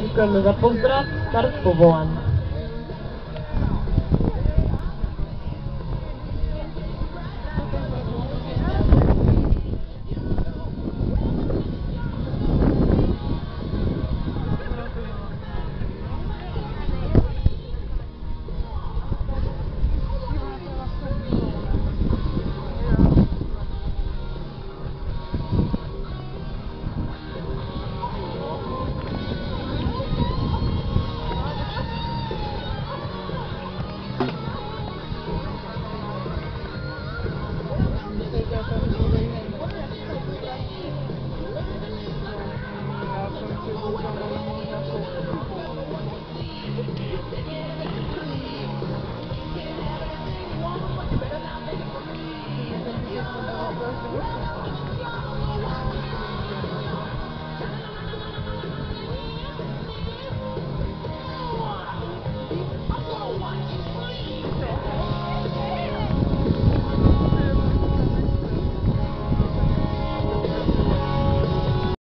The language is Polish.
Dziękujemy za pozdraw. Start powołany.